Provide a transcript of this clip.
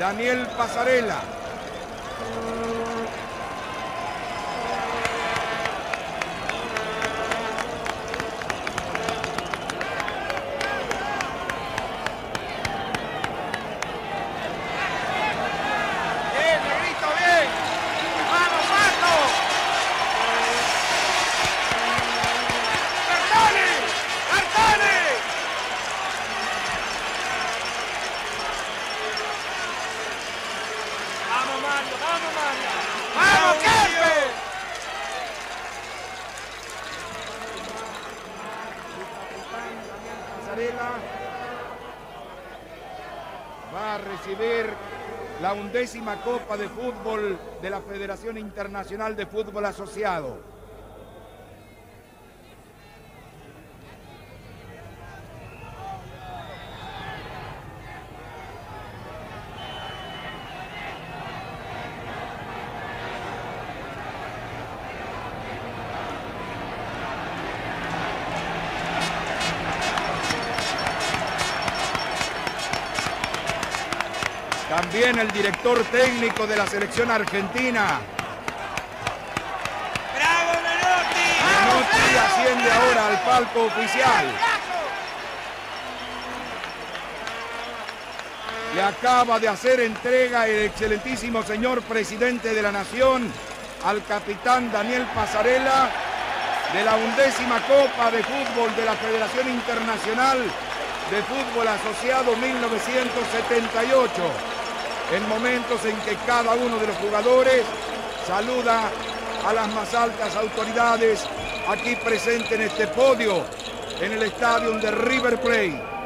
Daniel Pasarela. Mario! ¡Vamos, Mario! ¡Vamos! Pasarela va a recibir la undécima Copa de Fútbol de la Federación Internacional de Fútbol Asociado. También el director técnico de la selección argentina. ¡Bravo, Menotti! Menotti asciende ahora al palco oficial. Le acaba de hacer entrega el excelentísimo señor presidente de la Nación al capitán Daniel Pasarela de la undécima Copa de Fútbol de la Federación Internacional de Fútbol Asociado 1978. En momentos en que cada uno de los jugadores saluda a las más altas autoridades aquí presentes en este podio en el estadio de River Plate.